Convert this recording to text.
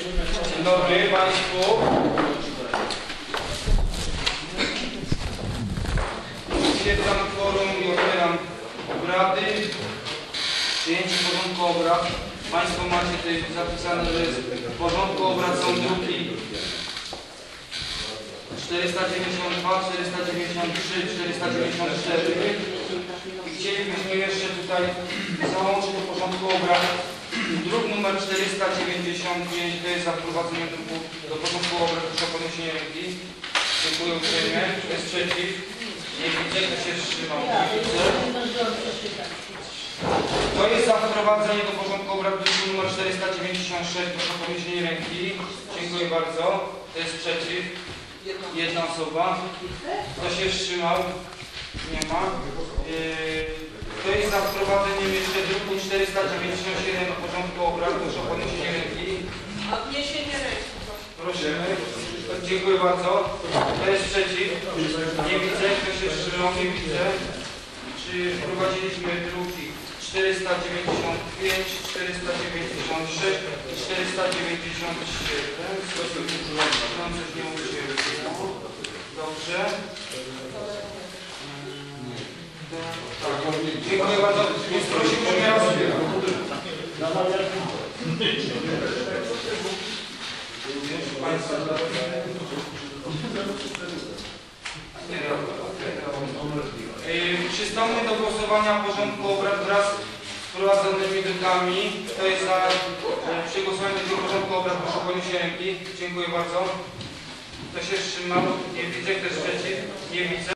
Dzień dobry Państwu. Stwierdzam kworum i otwieram obrady. Przyjęcie porządku obrad. Państwo macie tutaj zapisane, że w porządku obrad są druki 492, 493, 494. I chcielibyśmy jeszcze tutaj załączyć do porządku obrad numer 495, to jest za wprowadzeniem druku do porządku obrad, proszę o podniesienie ręki. Dziękuję uprzejmie. Kto jest przeciw? Nie widzę, kto się wstrzymał. To jest za wprowadzenie do porządku obrad druku numer 496, proszę o podniesienie ręki. Dziękuję bardzo. Kto jest przeciw? Jedna osoba. Kto się wstrzymał? Nie ma. Yy, To jest za druku 497 do porządku obrad. Proszę o podniesienie ręki. Odniesienie ręki. Prosimy. Dziękuję bardzo. Kto jest przeciw? Nie widzę. Kto się wstrzymał? Nie widzę. Czy wprowadziliśmy druki 495, 496 i 497? Mam coś nie mówię. Dobrze. Dziękuję bardzo. Więc prosiłbym ja Państwa. Yy, Przystąpmy do głosowania porządku obrad wraz z wprowadzonymi drukami. Kto jest za yy, przegłosowaniem tego porządku obrad, proszę o ręki. Dziękuję bardzo. Kto się wstrzymał? Nie widzę. Kto jest przeciw? Nie widzę.